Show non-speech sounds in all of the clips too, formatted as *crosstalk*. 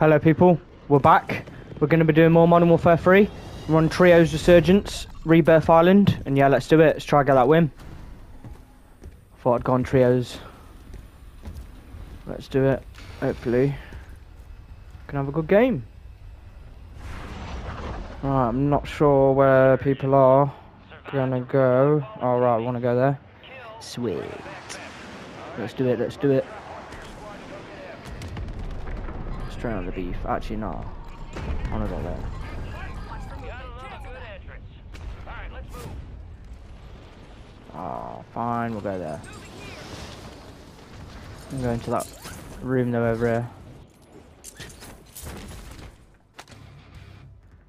Hello, people. We're back. We're going to be doing more Modern Warfare 3. We're on Trios Resurgence, Rebirth Island, and yeah, let's do it. Let's try and get that win. Thought I'd gone Trios. Let's do it. Hopefully, can have a good game. I'm not sure where people are gonna go. All right, I want to go there. Sweet. Let's do it. Let's do it. Straight on the beef. Actually, no. I want to go there. Oh, ah, fine. We'll go there. I'm going to that room though over here.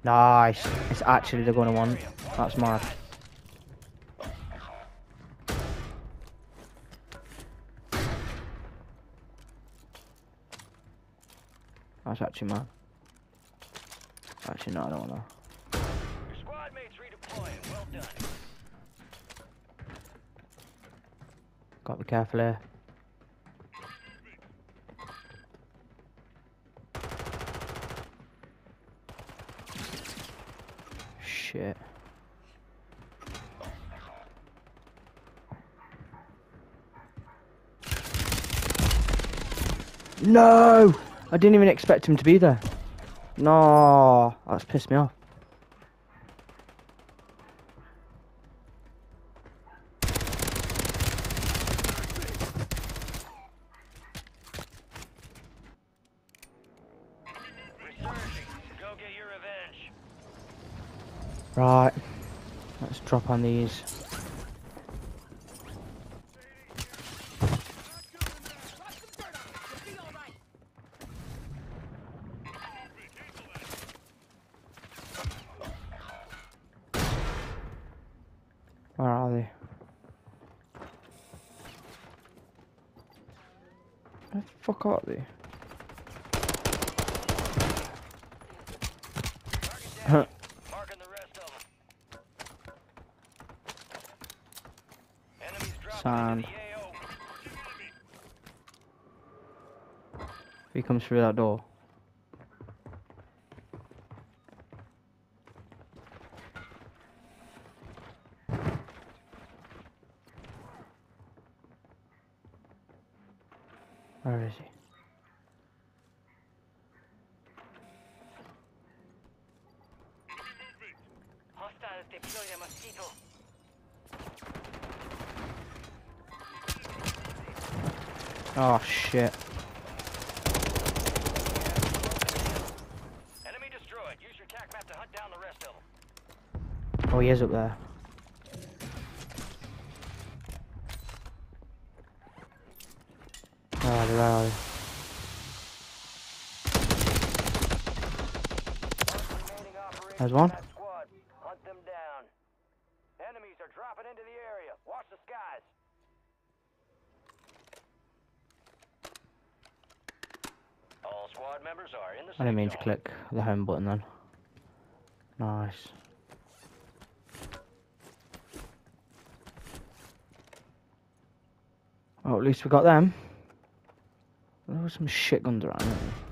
Nice. It's actually they're going to want. That's mad. That's actually. Actually, no, I don't want to. Your squad mates redeploying. Well done. Got to be careful here. Shit. No! I didn't even expect him to be there. No, that's pissed me off. Right. Let's drop on these. Where are they? Where the fuck are they? Them. Sand. he comes through that door. Where is he? Hostiles deploy the mosquito. Oh shit. Enemy destroyed. Use your tac map to hunt down the rest of them. Oh, he is up there. Where are they? Where are they? There's one. that squad. Hunt them down. Enemies are dropping into the area. The skies. All squad members are in the I didn't mean to click the home button then. Nice. Oh, at least we got them. There was some shit guns around. weren't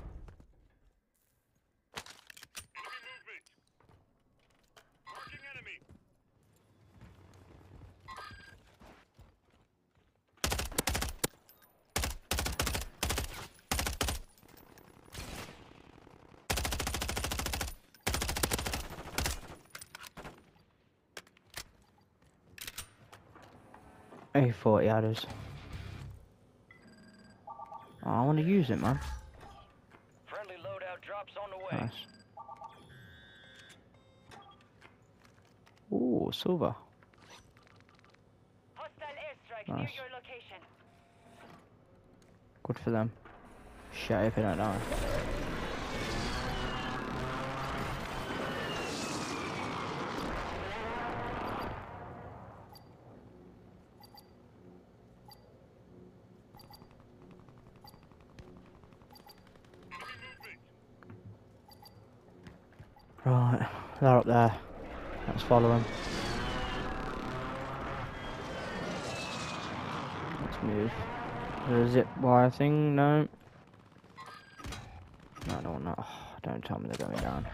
there? A40 adders. Oh, I want to use it, man. Friendly loadout drops on the way. Nice. Ooh, silver. Hostile airstrike Nice. near your location. Good for them. Shit if they don't die. Right, they're up there. Let's follow them. Let's move. The zip wire thing, no. No, I don't that. Oh, don't tell me they're going down.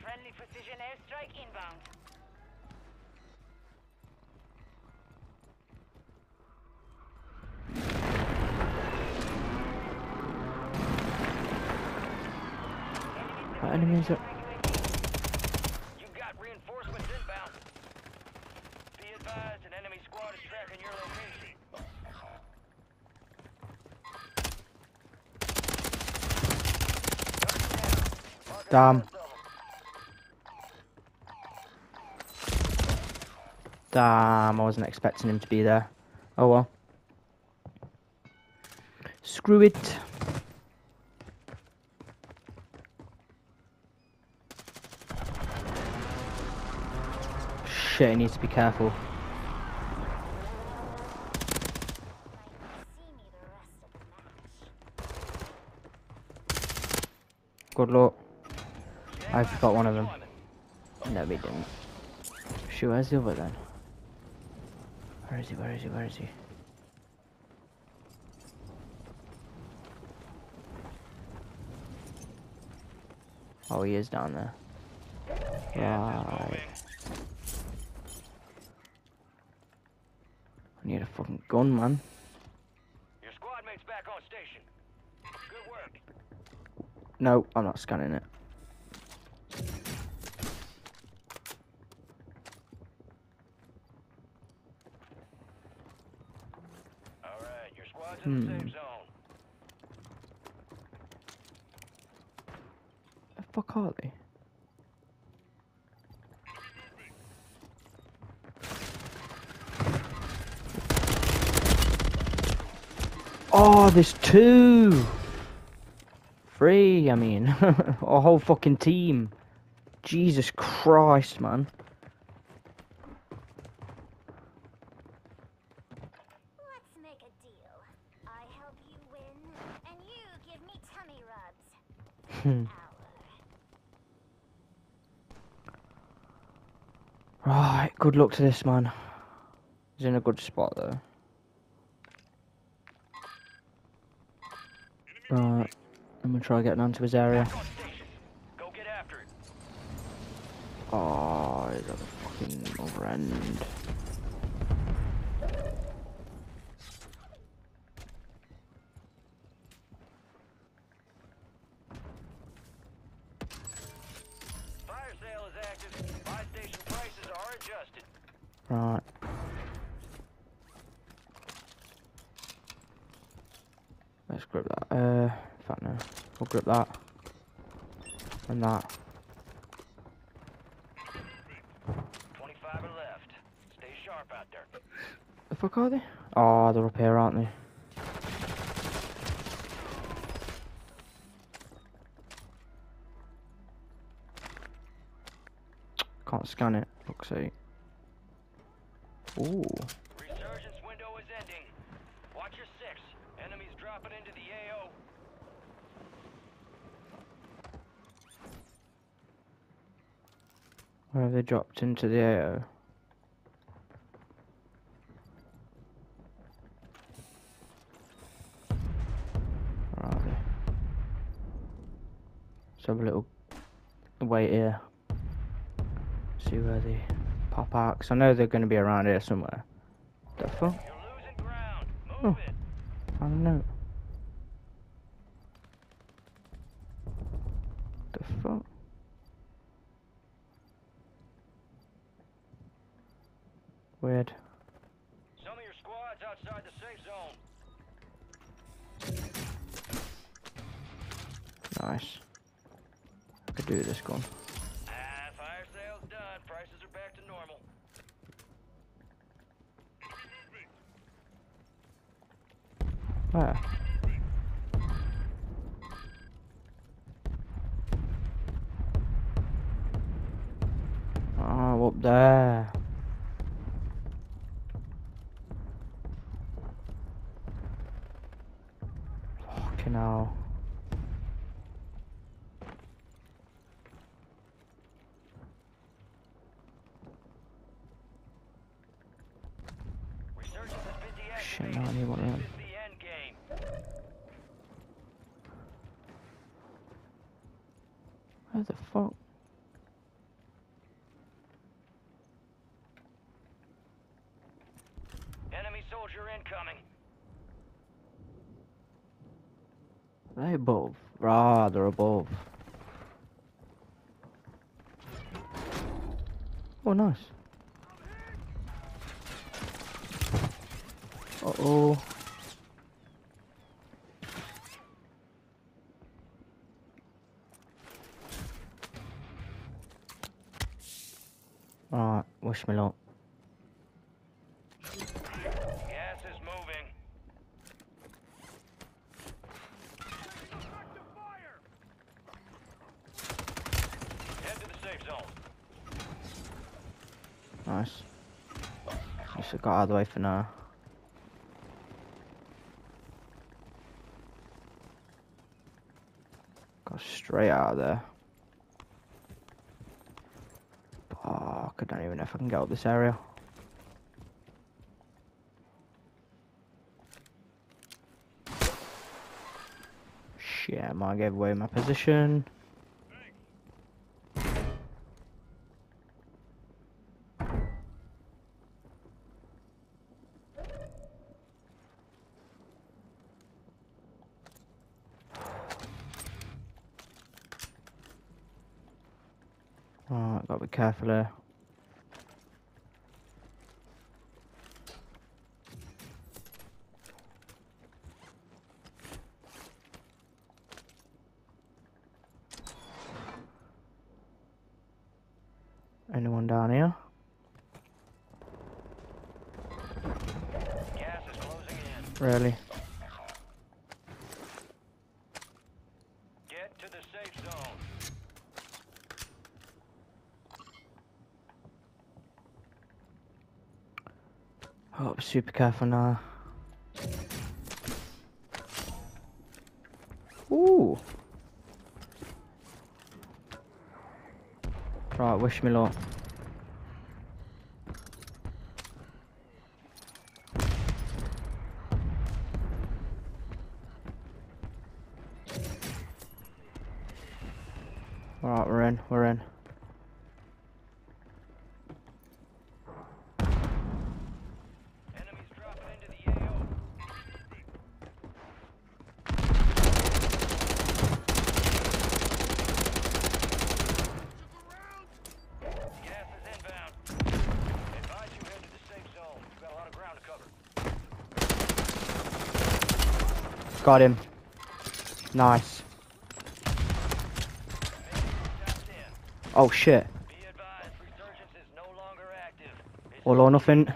Friendly precision airstrike inbound. Enemies. You got reinforcements inbound. Be advised, an enemy squad is tracking your location. Damn. Damn, I wasn't expecting him to be there. Oh well. Screw it. Shit, I need to be careful. Good luck. I forgot one of them. No, we didn't. Shoot, where's the other then? Where is he? Where is he? Where is he? Oh, he is down there. Right. Need a fucking gun, man. Your squad mate's back on station. Good work. No, I'm not scanning it. All right, your squad's in the Hmm. safe zone. The fuck are they? Oh, there's two! Three, I mean. *laughs* a whole fucking team. Jesus Christ, man. Let's make a deal. I help you win, and you give me tummy rubs. Hmm. Right, good luck to this man. He's in a good spot though. Right, I'm gonna try getting onto his area. Back on station. Go get after it. Oh, he's at the fucking other end. Fire sale is active. Buy station prices are adjusted. Right. Let's grip that. Uh, in fact We'll grip that. And that. 25 left. Stay sharp out there. The fuck are they? Oh, they're up here, aren't they? Can't scan it. Fuck's sake. Ooh. Resurgence window is ending. Watch your six. Enemies dropping into the AO. Where have they dropped into the AO? Where are they? Let's have a little wait here. See where they pop out. 'cause I know they're going to be around here somewhere. The fuck? You're losing ground. Move Oh. it. I don't know. The fuck? Weird. Some of your squads outside the safe zone. Nice. I could do this gun. Ah, fire sale's done. Prices are back to normal. Where? shit, now I need one of them. The fuck? Enemy soldier incoming. Are they above? Ah, they're above. Oh, nice. Uh oh. Alright, wish me luck. Gas is moving. Head to the safe zone. Nice. Just got out of the way for now. Straight out of there. Fuck, I don't even know if I can get up this area. Shit, I might give away my position. Alright, gotta be careful here. Anyone down here? Really? Get to the safe zone. Oh, be super careful now. Ooh. Right, wish me luck. Alright, we're in, we're in. Enemies dropping into the AO. Gas is inbound. Advise you head to the safe zone. You've got a lot of ground to cover. Got him. Nice. Oh shit. All or nothing.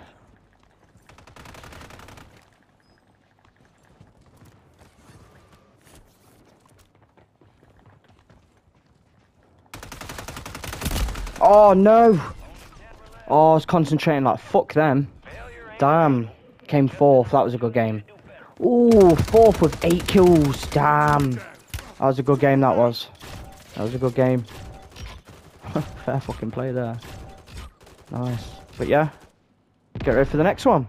Oh no! Oh, I was concentrating like fuck them. Damn. Came fourth. That was a good game. Ooh, fourth with eight kills. Damn. That was a good game. That was. That was a good game. *laughs* Fair fucking play there. Nice. But yeah, get ready for the next one.